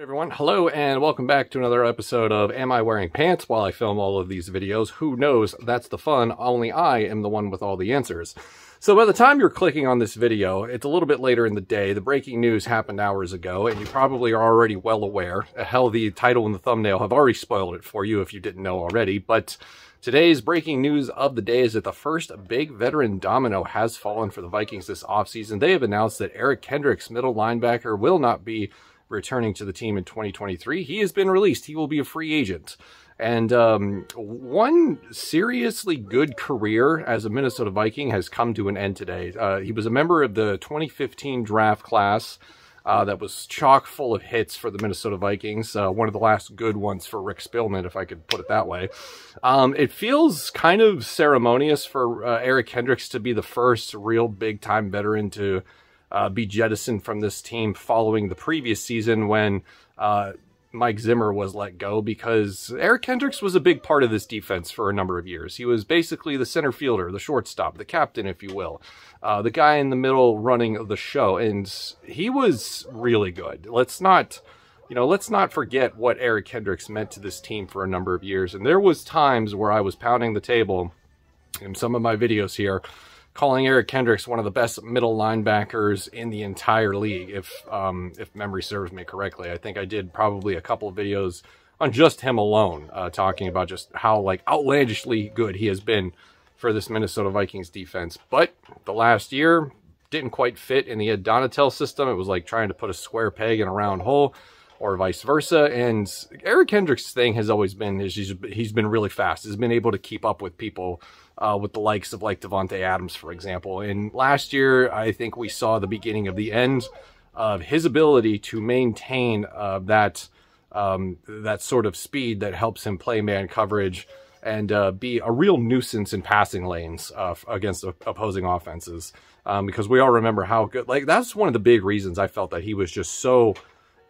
everyone, hello and welcome back to another episode of Am I Wearing Pants while I film all of these videos? Who knows, that's the fun, only I am the one with all the answers. So by the time you're clicking on this video, it's a little bit later in the day, the breaking news happened hours ago, and you probably are already well aware. Hell, the title and the thumbnail have already spoiled it for you if you didn't know already, but Today's breaking news of the day is that the first big veteran domino has fallen for the Vikings this offseason. They have announced that Eric Kendricks, middle linebacker, will not be returning to the team in 2023. He has been released. He will be a free agent. And um, one seriously good career as a Minnesota Viking has come to an end today. Uh, he was a member of the 2015 draft class uh, that was chock full of hits for the Minnesota Vikings. Uh, one of the last good ones for Rick Spielman, if I could put it that way. Um, it feels kind of ceremonious for uh, Eric Kendricks to be the first real big time veteran to uh, be jettisoned from this team following the previous season when uh, Mike Zimmer was let go because Eric Kendricks was a big part of this defense for a number of years. He was basically the center fielder, the shortstop, the captain, if you will, uh, the guy in the middle running the show, and he was really good. Let's not. You know, let's not forget what Eric Kendricks meant to this team for a number of years. And there was times where I was pounding the table in some of my videos here calling Eric Kendricks one of the best middle linebackers in the entire league, if um, if memory serves me correctly. I think I did probably a couple videos on just him alone, uh, talking about just how like outlandishly good he has been for this Minnesota Vikings defense. But the last year didn't quite fit in the Ed Donatell system. It was like trying to put a square peg in a round hole or vice versa. And Eric Kendricks' thing has always been is he's, he's been really fast. He's been able to keep up with people uh, with the likes of like Davante Adams, for example. And last year, I think we saw the beginning of the end of his ability to maintain uh, that um, that sort of speed that helps him play man coverage and uh, be a real nuisance in passing lanes uh, against opposing offenses. Um, because we all remember how good, like that's one of the big reasons I felt that he was just so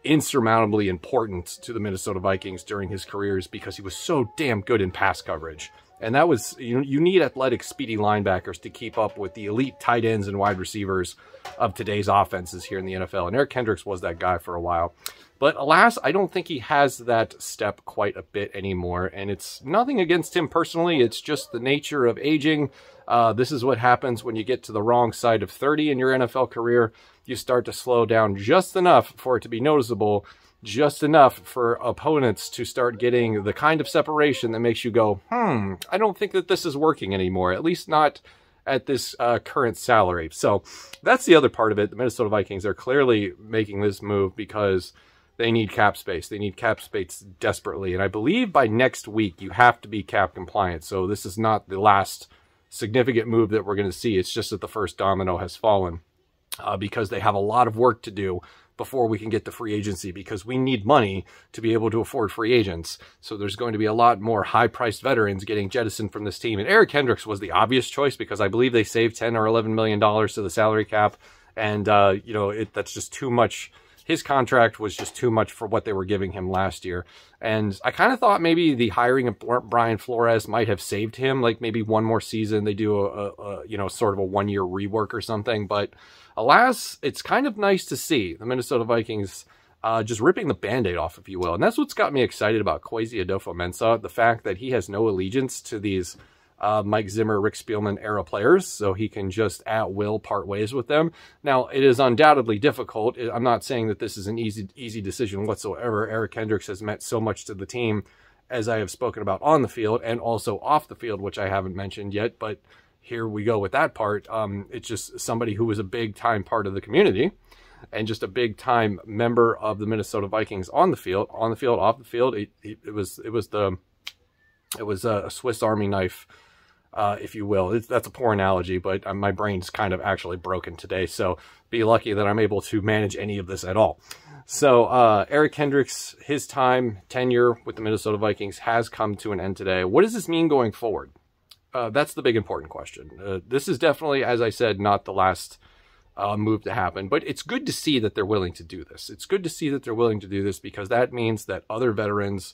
insurmountably important to the Minnesota Vikings during his careers because he was so damn good in pass coverage. And that was, you, you need athletic, speedy linebackers to keep up with the elite tight ends and wide receivers of today's offenses here in the NFL. And Eric Kendricks was that guy for a while. But alas, I don't think he has that step quite a bit anymore. And it's nothing against him personally. It's just the nature of aging. Uh, this is what happens when you get to the wrong side of 30 in your NFL career. You start to slow down just enough for it to be noticeable just enough for opponents to start getting the kind of separation that makes you go, hmm, I don't think that this is working anymore, at least not at this uh, current salary. So that's the other part of it. The Minnesota Vikings are clearly making this move because they need cap space. They need cap space desperately. And I believe by next week, you have to be cap compliant. So this is not the last significant move that we're going to see. It's just that the first domino has fallen uh, because they have a lot of work to do before we can get to free agency because we need money to be able to afford free agents. So there's going to be a lot more high priced veterans getting jettisoned from this team. And Eric Kendricks was the obvious choice because I believe they saved 10 or 11 million dollars to the salary cap. And, uh, you know, it, that's just too much. His contract was just too much for what they were giving him last year. And I kind of thought maybe the hiring of Brian Flores might have saved him, like maybe one more season. They do a, a, you know, sort of a one year rework or something. But Alas, it's kind of nice to see the Minnesota Vikings uh, just ripping the band-aid off, if you will. And that's what's got me excited about Kwesi Adofo-Mensah, the fact that he has no allegiance to these uh, Mike Zimmer, Rick Spielman era players, so he can just at will part ways with them. Now, it is undoubtedly difficult. I'm not saying that this is an easy easy decision whatsoever. Eric Kendricks has meant so much to the team, as I have spoken about on the field and also off the field, which I haven't mentioned yet, but here we go with that part. Um, it's just somebody who was a big time part of the community and just a big time member of the Minnesota Vikings on the field, on the field, off the field. It, it, it was, it was the, it was a Swiss Army knife, uh, if you will. It's, that's a poor analogy, but uh, my brain's kind of actually broken today. So be lucky that I'm able to manage any of this at all. So uh, Eric Kendricks, his time, tenure with the Minnesota Vikings has come to an end today. What does this mean going forward? Uh, that's the big important question. Uh, this is definitely, as I said, not the last uh, move to happen, but it's good to see that they're willing to do this. It's good to see that they're willing to do this because that means that other veterans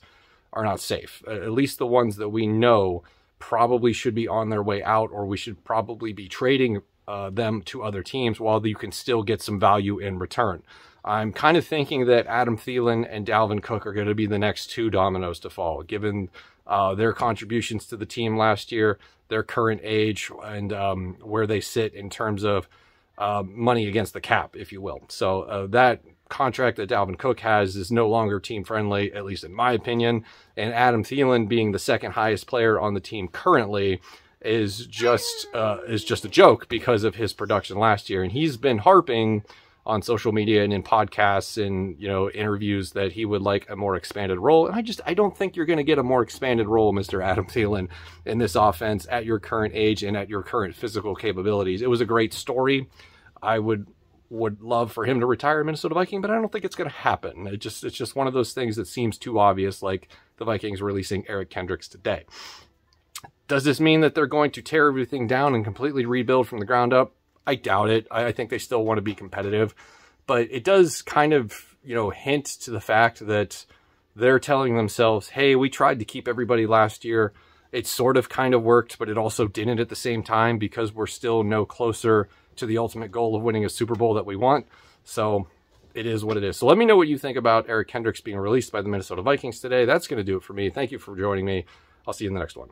are not safe. at least the ones that we know probably should be on their way out, or we should probably be trading uh, them to other teams while you can still get some value in return. I'm kind of thinking that Adam Thielen and Dalvin Cook are going to be the next two dominoes to fall, given uh, their contributions to the team last year, their current age, and um, where they sit in terms of uh, money against the cap, if you will. So uh, that contract that Dalvin Cook has is no longer team friendly, at least in my opinion. And Adam Thielen being the second highest player on the team currently is just uh, is just a joke because of his production last year, and he's been harping on social media and in podcasts and you know interviews that he would like a more expanded role. And I just I don't think you're going to get a more expanded role, Mr. Adam Thielen, in this offense at your current age and at your current physical capabilities. It was a great story. I would would love for him to retire Minnesota Viking, but I don't think it's going to happen. It just it's just one of those things that seems too obvious, like the Vikings releasing Eric Kendricks today. Does this mean that they're going to tear everything down and completely rebuild from the ground up? I doubt it. I, I think they still want to be competitive, but it does kind of, you know, hint to the fact that they're telling themselves, hey, we tried to keep everybody last year. It sort of kind of worked, but it also didn't at the same time because we're still no closer to the ultimate goal of winning a Super Bowl that we want. So it is what it is. So let me know what you think about Eric Kendricks being released by the Minnesota Vikings today. That's going to do it for me. Thank you for joining me. I'll see you in the next one.